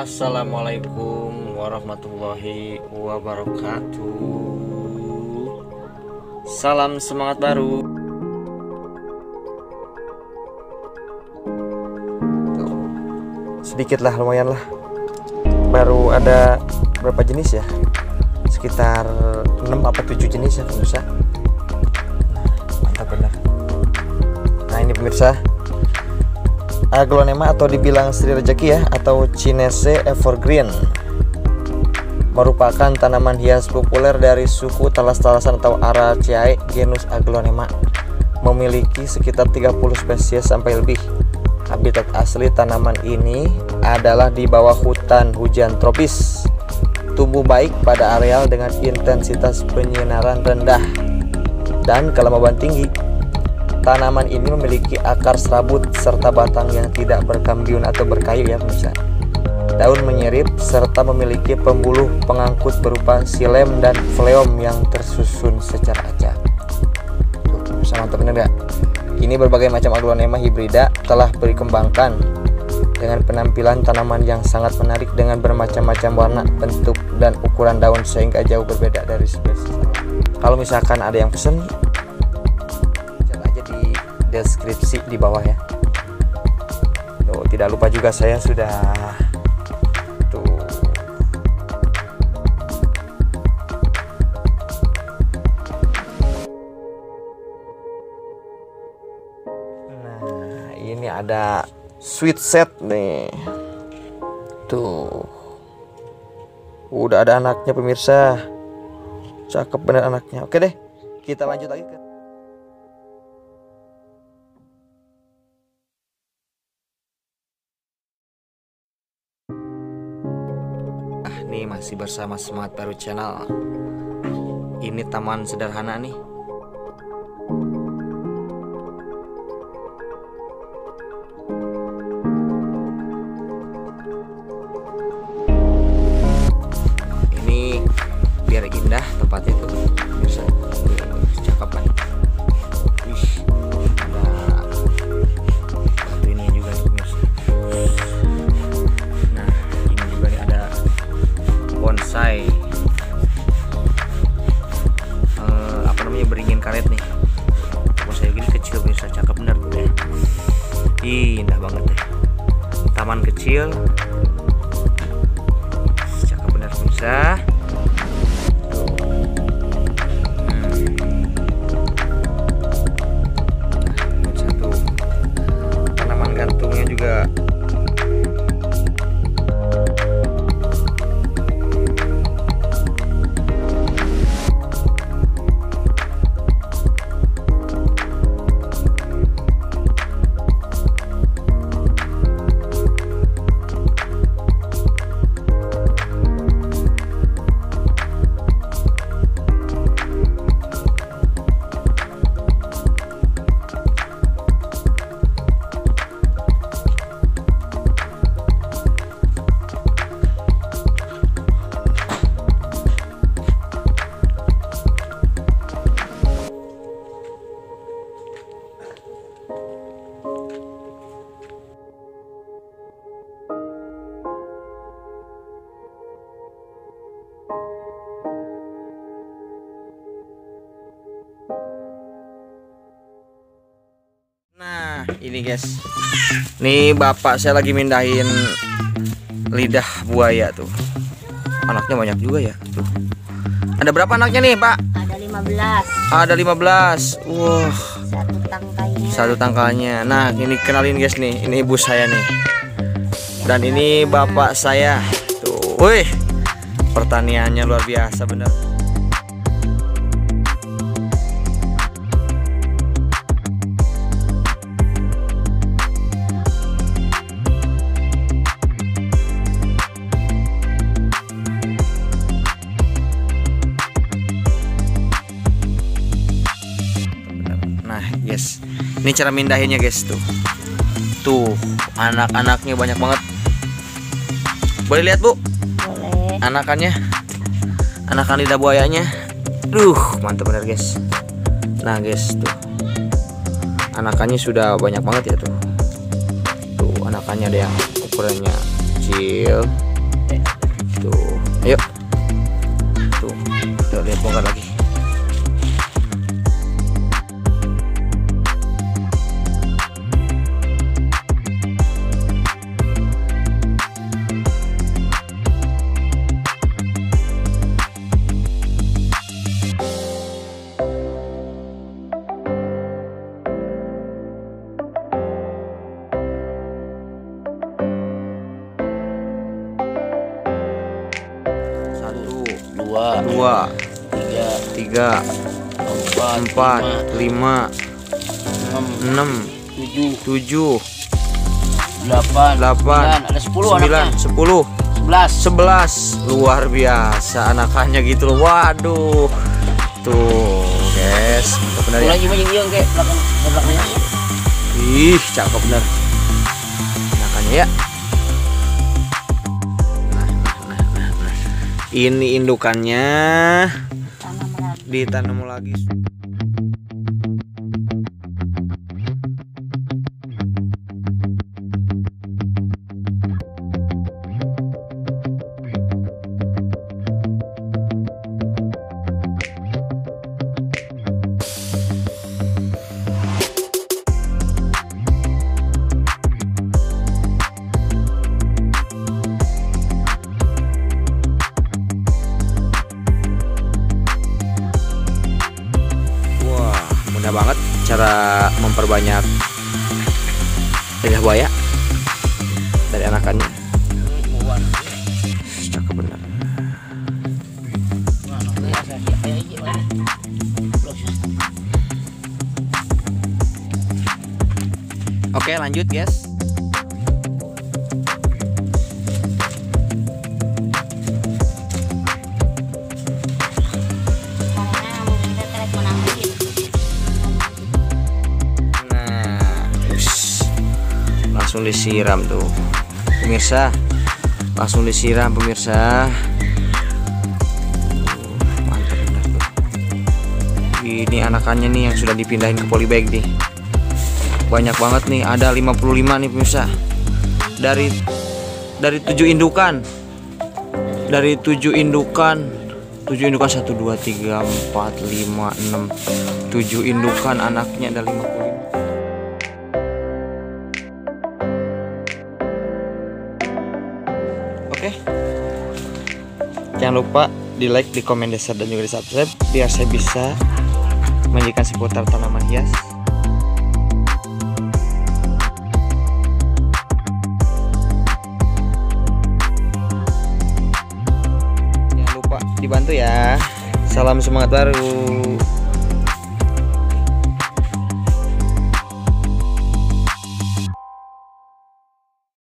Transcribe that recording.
Assalamualaikum warahmatullahi wabarakatuh. Salam semangat baru. Tuh, Sedikit lah lumayan lah. Baru ada berapa jenis ya? Sekitar 6 apa 7 jenis ya pemirsa Nah, Mantap benar. Nah ini pemirsa aglonema atau dibilang Sri Rejeki ya atau Chinese evergreen. Merupakan tanaman hias populer dari suku talas-talasan atau Araceae genus aglonema. Memiliki sekitar 30 spesies sampai lebih. Habitat asli tanaman ini adalah di bawah hutan hujan tropis. Tumbuh baik pada areal dengan intensitas penyinaran rendah dan kelembaban tinggi Tanaman ini memiliki akar serabut serta batang yang tidak berkambiun atau berkayu ya pemirsa. Daun menyirip serta memiliki pembuluh pengangkut berupa silem dan fleom yang tersusun secara acak. Bisa mantap bener gak? Ini berbagai macam aglonema hibrida telah berkembangkan dengan penampilan tanaman yang sangat menarik dengan bermacam-macam warna, bentuk, dan ukuran daun sehingga jauh berbeda dari spesies. Kalau misalkan ada yang pesen, deskripsi di bawah ya. Tuh tidak lupa juga saya sudah tuh. Nah ini ada sweet set nih. Tuh. Udah ada anaknya pemirsa. Cakep bener anaknya. Oke deh kita lanjut lagi ke masih bersama Semangat Baru Channel. Ini taman sederhana nih. Ini biar indah tempatnya tuh Bisa Ih, indah banget deh. Taman kecil. Cakep bener bisa. Satu tanaman gantungnya juga ini guys. Nih bapak saya lagi mindahin lidah buaya tuh. Anaknya banyak juga ya, tuh. Ada berapa anaknya nih, Pak? Ada 15 Ada 15. Wah, satu tangkainya. satu tangkalnya. Nah, ini kenalin guys nih. Ini ibu saya nih. Dan ini bapak saya. Tuh, wih. Pertaniannya luar biasa bener. Guys. Ini cara mindahinnya, guys, tuh. Tuh, anak-anaknya banyak banget. Boleh lihat, Bu? Boleh. Anakannya. Anakan lidah buayanya. Duh, mantap bener, guys. Nah, guys, tuh. Anakannya sudah banyak banget ya, tuh. Tuh, anakannya ada yang ukurannya kecil. tuh ayo tuh tuh lihat bongkar lagi dua tiga tiga empat empat lima enam enam tujuh tujuh delapan delapan sembilan. ada sepuluh sembilan anaknya sepuluh sebelas sebelas luar biasa anakannya gitu loh waduh tuh guys mantap bener ya ih cakep bener anakannya ya ini indukannya lagi. ditanam lagi cara memperbanyak lidah buaya dari anakannya. Oke, lanjut, guys. Langsung disiram tuh, pemirsa. Langsung disiram, pemirsa. Mantap bener tuh. Ini anakannya nih yang sudah dipindahin ke polybag nih. Banyak banget nih, ada 55 nih pemirsa. Dari dari 7 indukan. Dari 7 indukan 7 indukan 1 2 3 4 5 6 7 indukan anaknya ada 55 Oke. Jangan lupa di like, di komen, di share, dan juga di subscribe biar saya bisa menyajikan seputar tanaman hias. Jangan lupa dibantu ya. Salam semangat baru.